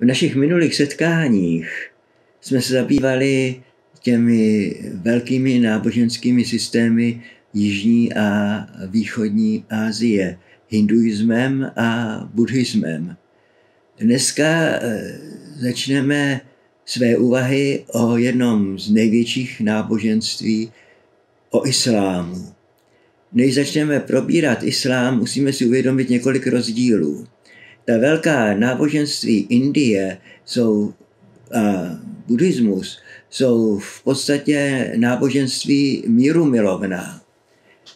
v našich minulých setkáních jsme se zabývali těmi velkými náboženskými systémy Jižní a Východní Asie, hinduismem a buddhismem. Dneska eh, začneme své úvahy o jednom z největších náboženství, o islámu. Než začneme probírat islám, musíme si uvědomit několik rozdílů. Ta velká náboženství Indie jsou a buddhismus jsou v podstatě náboženství míru milovná.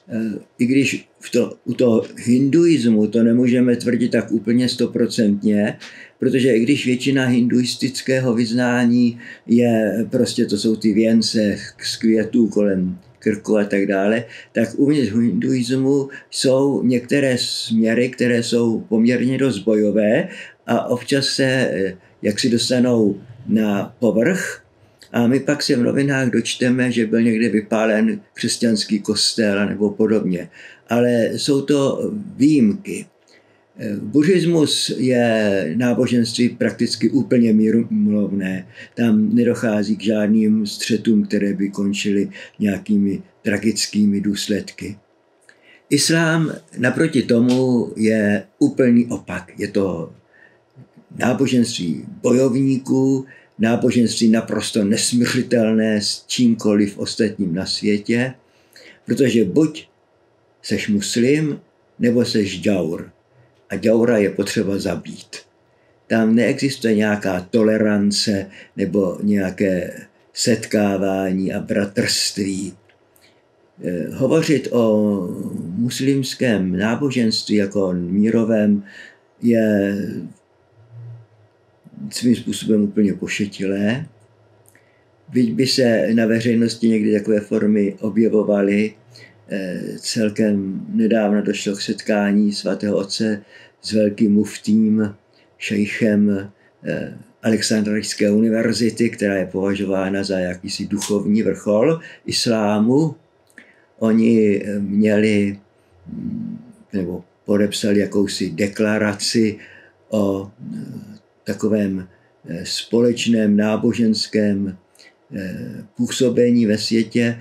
E, I když v to, u toho hinduismu to nemůžeme tvrdit tak úplně stoprocentně, protože i když většina hinduistického vyznání je prostě, to jsou ty věnce z květů kolem krku a tak dále, tak uvnitř hinduismu jsou některé směry, které jsou poměrně dost bojové a občas se eh, jak si dostanou na povrch a my pak se v novinách dočteme, že byl někde vypálen křesťanský kostel nebo podobně. Ale jsou to výjimky. Buddhismus je náboženství prakticky úplně mírumilovné. Tam nedochází k žádným střetům, které by končily nějakými tragickými důsledky. Islám naproti tomu je úplný opak. Je to náboženství bojovníků, náboženství naprosto nesmířitelné s čímkoliv ostatním na světě, protože buď seš muslim, nebo seš džaur a Ďaura je potřeba zabít. Tam neexistuje nějaká tolerance nebo nějaké setkávání a bratrství. Eh, hovořit o muslimském náboženství jako mírovém je svým způsobem úplně pošetilé. Byť by se na veřejnosti někdy takové formy objevovaly, eh, celkem nedávno došlo k setkání svatého otce s velkým muftím, šejchem eh, Alexandrijské univerzity, která je považována za jakýsi duchovní vrchol islámu. Oni eh, měli mm, nebo podepsali jakousi deklaraci o eh, takovém společném náboženském působení ve světě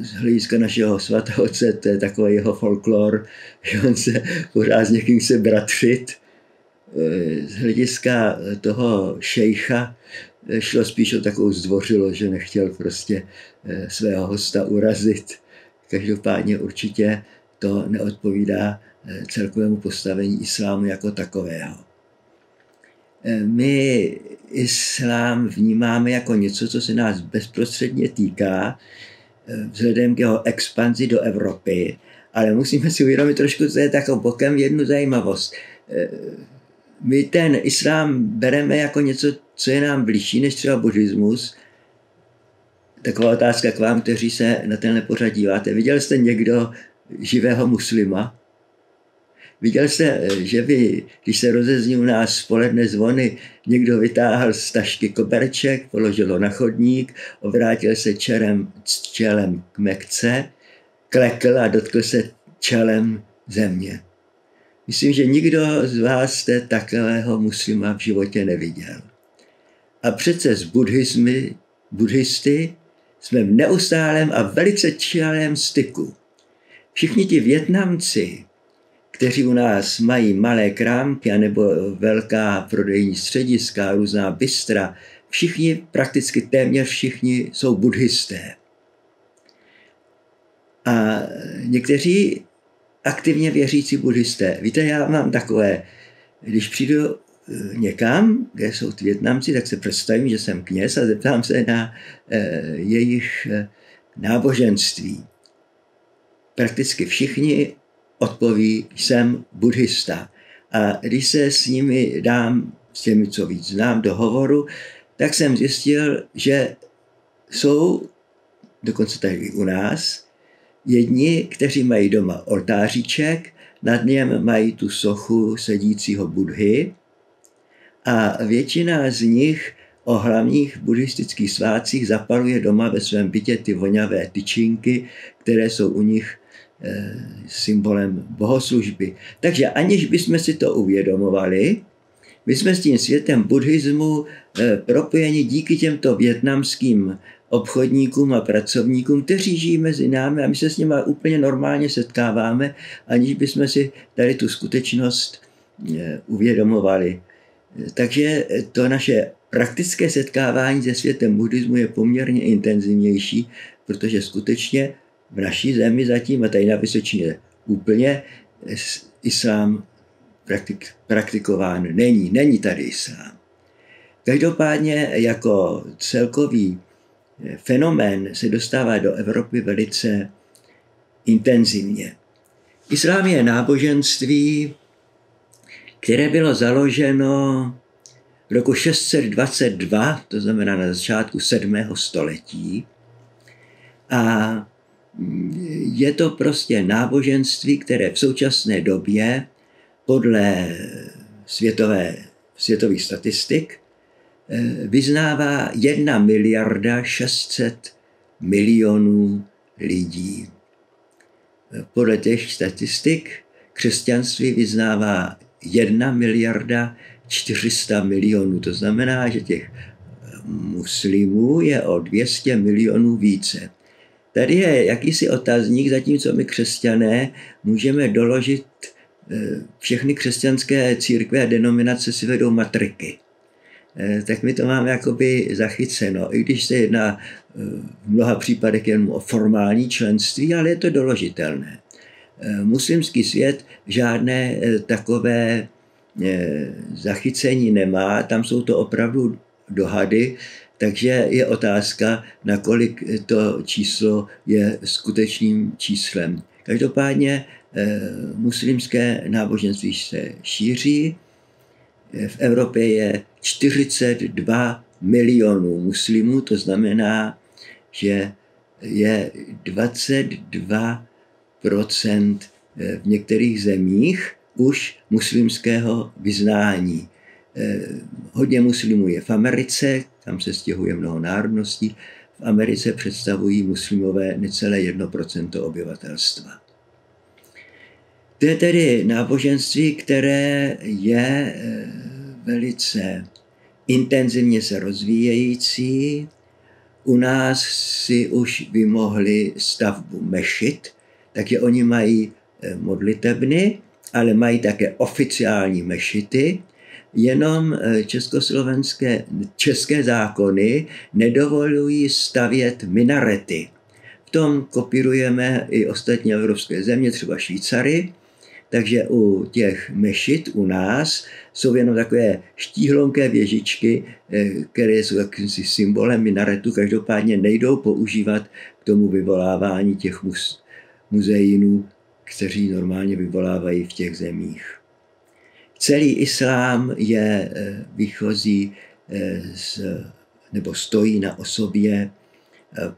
z hlediska našeho svatého otce, to je takový jeho folklor, že on se pořád s někým se bratřit. E, z hlediska toho šejcha e, šlo spíš o takovou zdvořilo, že nechtěl prostě e, svého hosta urazit. Každopádně určitě to neodpovídá celkovému postavení islámu jako takového. My islám vnímáme jako něco, co se nás bezprostředně týká, vzhledem k jeho expanzi do Evropy, ale musíme si uvědomit trošku, co je takovou bokem jednu zajímavost. Eh, my ten islám bereme jako něco, co je nám blížší než třeba buddhismus. Taková otázka k vám, kteří se na tenhle pořad díváte. Viděl jste někdo živého muslima? Viděl jste, eh, že by, když se rozezní u nás spoledne zvony, někdo vytáhl z tašky koberček, položil ho na chodník, obrátil se čelem, čelem k mekce, klekl a dotkl se čelem země. Myslím, že nikdo z vás jste takového muslima v životě neviděl. A přece s buddhismy, buddhisty jsme v neustálém a velice čilém styku. Všichni ti Větnamci, kteří u nás mají malé krámky nebo velká prodejní střediska, různá bystra, všichni, prakticky téměř všichni jsou buddhisté. A někteří aktivně věřící buddhisté. Víte, já mám takové, když přijdu eh, někam, kde jsou ty Větnamci, tak se představím, že jsem kněz a zeptám se na e, jejich e, náboženství. Prakticky všichni odpoví, jsem buddhista. A když se s nimi dám, s těmi, co víc znám, do hovoru, tak jsem zjistil, že jsou, dokonce tady u nás, jedni, kteří mají doma oltáříček, nad něm mají tu sochu sedícího budhy a většina z nich o hlavních buddhistických svácích zapaluje doma ve svém bytě ty voňavé tyčinky, které jsou u nich symbolem bohoslužby. Takže aniž bychom si to uvědomovali, My jsme s tím světem buddhismu eh, propojeni díky těmto větnamským obchodníkům a pracovníkům, kteří žijí mezi námi a my se s nimi úplně normálně setkáváme, aniž bychom si tady tu skutečnost eh, uvědomovali. Takže to naše praktické setkávání se světem buddhismu je poměrně intenzivnější, protože skutečně v naší zemi zatím, a tady na Vysočině úplně, islám praktik, praktikován není. Není tady islám. Každopádně jako celkový eh, fenomén se dostává do Evropy velice intenzivně. Islám je náboženství, které bylo založeno v roku 622, to znamená na začátku 7. století. A je to prostě náboženství, které v současné době podle světové, světových statistik eh, vyznává 1 miliarda 600 milionů lidí. Podle těch statistik křesťanství vyznává 1 miliarda 400 milionů. To znamená, že těch muslimů je o 200 milionů více. Tady je jakýsi otazník, zatímco my křesťané můžeme doložit Eh, všechny křesťanské církve a denominace si vedou matriky. Eh, tak my to máme jakoby zachyceno, i když se jedná eh, v mnoha případech jen o formální členství, ale je to doložitelné. Muslimský svět žádné takové zachycení nemá, tam jsou to opravdu dohady, takže je otázka, nakolik to číslo je skutečným číslem. Každopádně Eh, muslimské náboženství se šíří. Eh, v Evropě je 42 milionů muslimů, to znamená, že je 22 eh, v některých zemích už muslimského vyznání. Hodně muslimů je v Americe, tam se stěhuje mnoho národností. V Americe představují muslimové necelé 1% obyvatelstva. To je tedy náboženství, které je eh, velice intenzivně se rozvíjející. U nás si už vymohli stavbu mešit, takže oni mají eh, modlitebny, ale mají také oficiální mešity, jenom eh, československé, české zákony nedovolují stavět minarety. V tom kopírujeme i ostatní evropské země, třeba Švýcary, takže u těch mešit u nás jsou jenom takové štíhlonké věžičky, eh, které jsou jakýmsi symbolem minaretu, každopádně nejdou používat k tomu vyvolávání těch muzejinů, kteří normálně vyvolávají v těch zemích. Celý islám je eh, výchozí eh, z, nebo stojí na osobě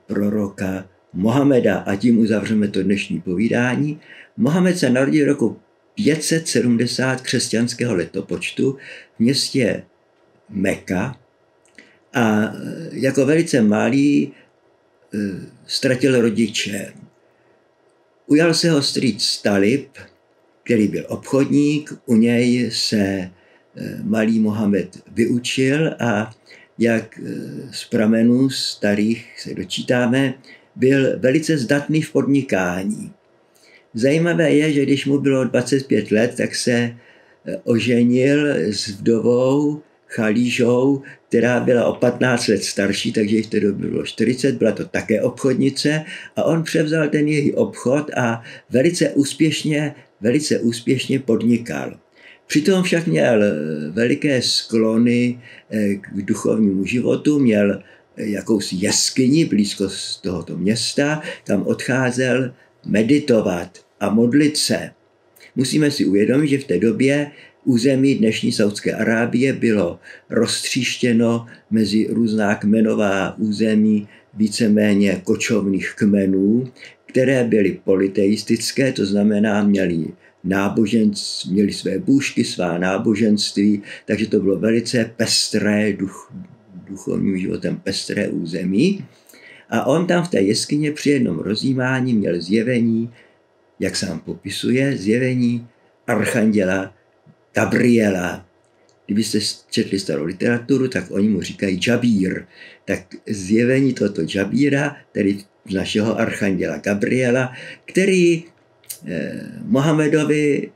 proroka Mohameda a tím uzavřeme to dnešní povídání. Mohamed se narodil roku 570 křesťanského letopočtu v městě Meka a jako velice malý ztratil rodiče. Ujal se ho strýc Talib, který byl obchodník, u něj se e, malý Mohamed vyučil a jak e, z pramenů starých se dočítáme, byl velice zdatný v podnikání. Zajímavé je, že když mu bylo 25 let, tak se e, oženil s vdovou Chalížou, která byla o 15 let starší, takže jich tedy bylo 40, byla to také obchodnice a on převzal ten její obchod a velice úspěšně, velice úspěšně podnikal. Přitom však měl e, veliké sklony e, k duchovnímu životu, měl jakousi jeskyni blízko z tohoto města, tam odcházel meditovat a modlit se. Musíme si uvědomit, že v té době území dnešní Saudské Arábie bylo roztříštěno mezi různá kmenová území víceméně kočovných kmenů, které byly politeistické, to znamená měli náboženství, měli své bůžky, svá náboženství, takže to bylo velice pestré, duch, duchovním životem pestré území. A on tam v té jeskyně při jednom rozjímání měl zjevení, jak sám popisuje, zjevení archanděla Gabriela, kdybyste četli starou literaturu, tak oni mu říkají Džabír. Tak zjevení tohoto Džabíra, tedy našeho archanděla Gabriela, který eh, Mohamedovi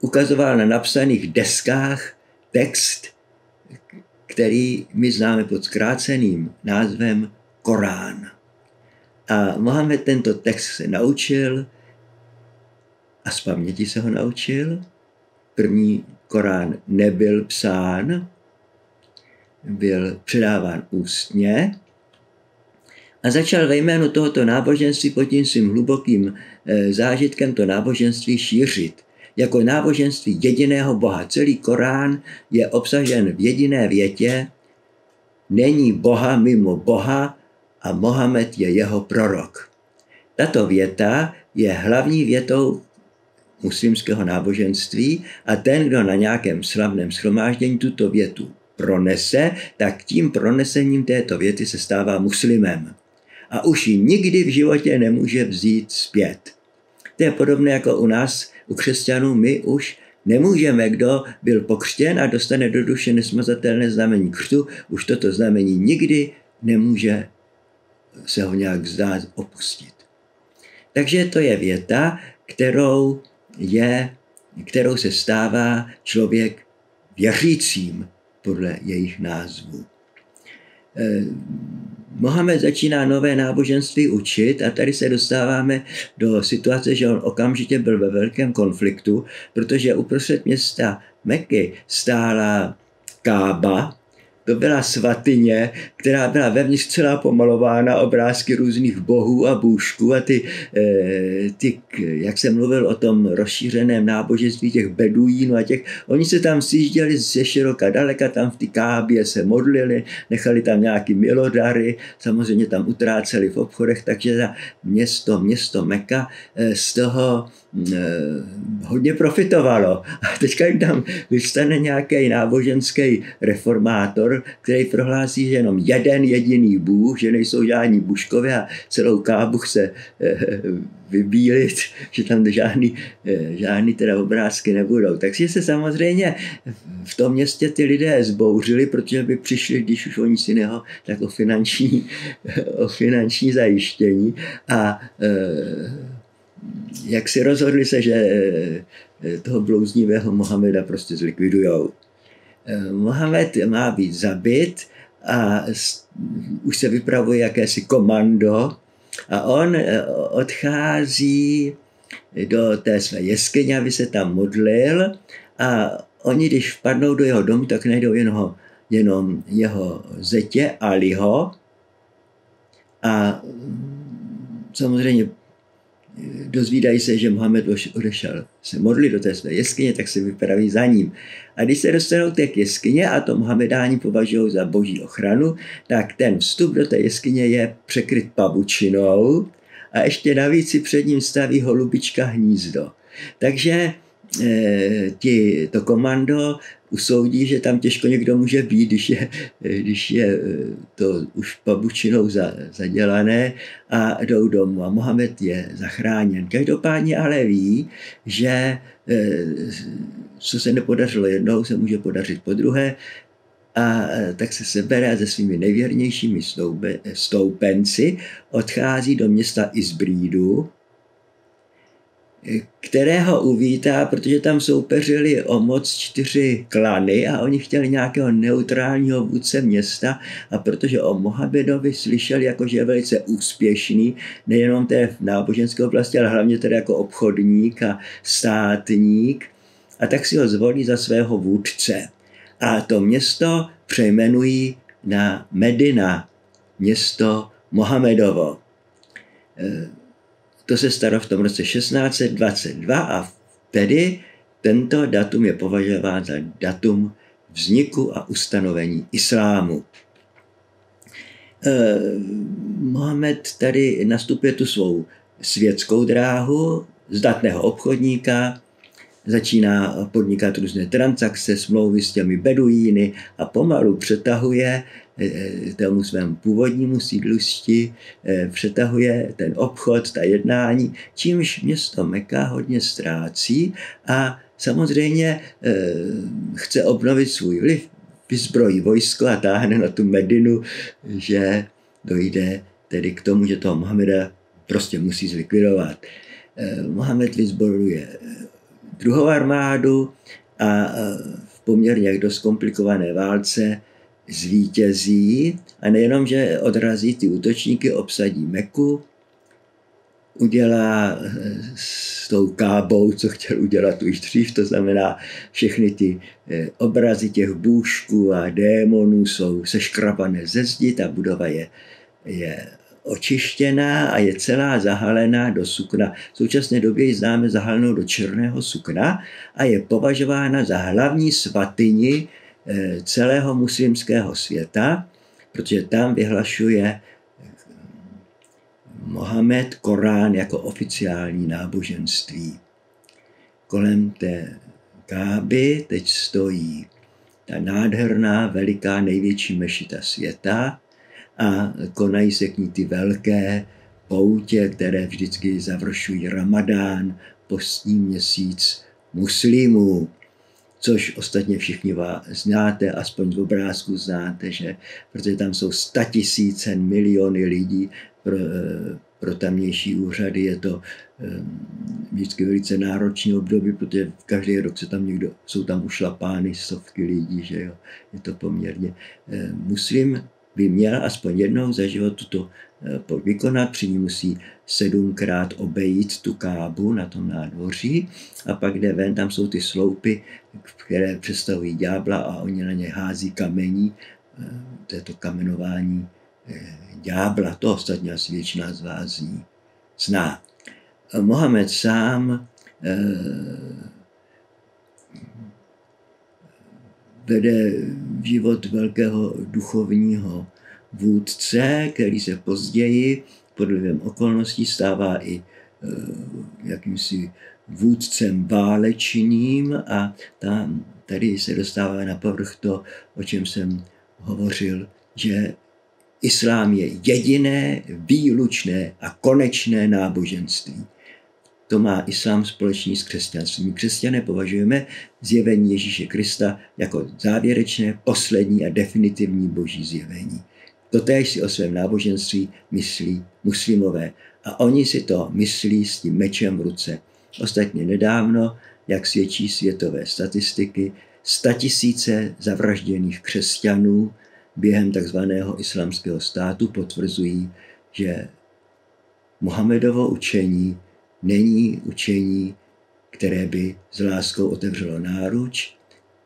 ukazoval na napsaných deskách text, který my známe pod zkráceným názvem Korán. A Mohamed tento text se naučil a z paměti se ho naučil. První Korán nebyl psán, byl předáván ústně a začal ve jménu tohoto náboženství pod tím svým hlubokým eh, zážitkem to náboženství šířit. Jako náboženství jediného Boha. Celý Korán je obsažen v jediné větě. Není Boha mimo Boha a Mohamed je jeho prorok. Tato věta je hlavní větou muslimského náboženství a ten, kdo na nějakém slavném schromáždění tuto větu pronese, tak tím pronesením této věty se stává muslimem. A už ji nikdy v životě nemůže vzít zpět. To je podobné jako u nás, u křesťanů, my už nemůžeme, kdo byl pokřtěn a dostane do duše nesmazatelné znamení křtu, už toto znamení nikdy nemůže se ho nějak zdát opustit. Takže to je věta, kterou je, kterou se stává člověk věřícím podle jejich názvu. Eh, Mohamed začíná nové náboženství učit a tady se dostáváme do situace, že on okamžitě byl ve velkém konfliktu, protože uprostřed města Meky stála Kába, to byla svatyně, která byla vevnitř celá pomalována obrázky různých bohů a bůžků a ty, eh, ty, jak jsem mluvil o tom rozšířeném náboženství těch beduínů a těch, oni se tam sjížděli ze široka daleka, tam v ty kábě se modlili, nechali tam nějaký milodary, samozřejmě tam utráceli v obchodech, takže ta město, město Meka eh, z toho hodně profitovalo. A teďka jim tam vystane nějaký náboženský reformátor, který prohlásí, že jenom jeden jediný Bůh, že nejsou žádní buškové a celou kábu chce eh, vybílit, že tam žádný, eh, žádný teda obrázky nebudou. Takže se samozřejmě v tom městě ty lidé zbouřili, protože by přišli, když už o nic jiného, tak o finanční, o finanční zajištění. A eh, jak si rozhodli se, že toho blouznivého Mohameda prostě zlikvidujou. Eh, Mohamed má být zabit a už se vypravuje jakési komando a on eh, odchází do té své jeskyně, aby se tam modlil a oni, když vpadnou do jeho domu, tak najdou jenom, jenom jeho zetě Aliho a mm, samozřejmě dozvídají se, že Mohamed odešel se modlit do té své jeskyně, tak se vypraví za ním. A když se dostanou té jeskyně a to Mohamedáni považují za boží ochranu, tak ten vstup do té jeskyně je překryt pavučinou a ještě navíc si před ním staví holubička hnízdo. Takže e, ti, to komando usoudí, že tam těžko někdo může být, když je, když je eh, to už pabučinou za, zadělané a jdou domů a Mohamed je zachráněn. Každopádně ale ví, že eh, co se nepodařilo jednou, se může podařit po druhé a eh, tak se sebere a se svými nejvěrnějšími stoupenci odchází do města Izbrídu, kterého uvítá, protože tam soupeřili o moc čtyři klany a oni chtěli nějakého neutrálního vůdce města a protože o Mohamedovi slyšeli jako, že je velice úspěšný, nejenom té náboženské oblasti, ale hlavně tedy jako obchodník a státník, a tak si ho zvolí za svého vůdce. A to město přejmenují na Medina, město Mohamedovo to se stalo v tom roce 1622 a tedy tento datum je považován za datum vzniku a ustanovení islámu. Eh, Mohamed tady nastupuje tu svou světskou dráhu, zdatného obchodníka, začíná podnikat různé transakce, smlouvy s těmi beduíny a pomalu přetahuje Eh, tomu svému původnímu sídlišti eh, přetahuje ten obchod, ta jednání, čímž město Meka hodně ztrácí a samozřejmě eh, chce obnovit svůj vliv, vyzbrojí vojsko a táhne na tu Medinu, že dojde tedy k tomu, že toho Mohameda prostě musí zlikvidovat. Eh, Mohamed vyzbrojuje druhou armádu a v poměrně dost komplikované válce zvítězí a nejenom, že odrazí ty útočníky, obsadí Meku, udělá eh, s tou kábou, co chtěl udělat už dřív, to znamená všechny ty eh, obrazy těch bůžků a démonů jsou seškrabané ze zdi, ta budova je, je očištěná a je celá zahalená do sukna. V současné době ji známe zahalenou do černého sukna a je považována za hlavní svatyni eh, celého muslimského světa, protože tam vyhlašuje Mohamed Korán jako oficiální náboženství. Kolem té Káby teď stojí ta nádherná, veliká, největší mešita světa a konají se k ní ty velké poutě, které vždycky završují ramadán, postní měsíc muslimů což ostatně všichni vás znáte, aspoň v obrázku znáte, že, protože tam jsou statisíce, miliony lidí, pro, eh, pro tamnější úřady je to eh, vždycky velice náročný období, protože každý rok se tam někdo, jsou tam ušlapány stovky lidí, že jo, je to poměrně. Eh, muslim by měl aspoň jednou za život tuto vykonat, při ní musí sedmkrát obejít tu kábu na tom nádvoří a pak jde ven, tam jsou ty sloupy, které představují ďábla a oni na ně hází kamení, to je to kamenování ďábla, to ostatně asi většina z vás zní, zná. Mohamed sám eh, vede život velkého duchovního vůdce, který se později pod vlivem okolností stává i eh, jakýmsi vůdcem válečným a tam tady se dostává na povrch to, o čem jsem hovořil, že Islám je jediné, výlučné a konečné náboženství. To má islám společný s křesťanstvím. Křesťané považujeme zjevení Ježíše Krista jako závěrečné, poslední a definitivní boží zjevení. Totéž si o svém náboženství myslí muslimové. A oni si to myslí s tím mečem v ruce. Ostatně nedávno, jak svědčí světové statistiky, statisíce zavražděných křesťanů během takzvaného islamského státu potvrzují, že Mohamedovo učení není učení, které by s láskou otevřelo náruč,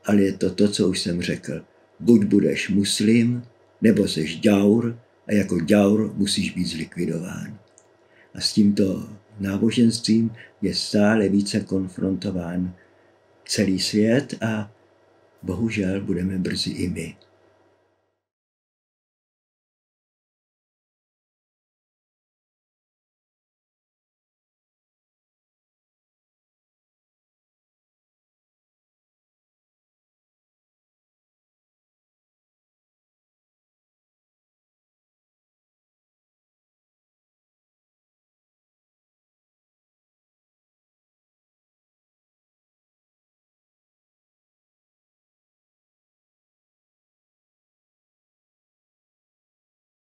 ale je to to, co už jsem řekl. Buď budeš muslim, nebo seš džaur a jako džaur musíš být zlikvidován. A s tímto náboženstvím je stále více konfrontován celý svět a bohužel budeme brzy i my.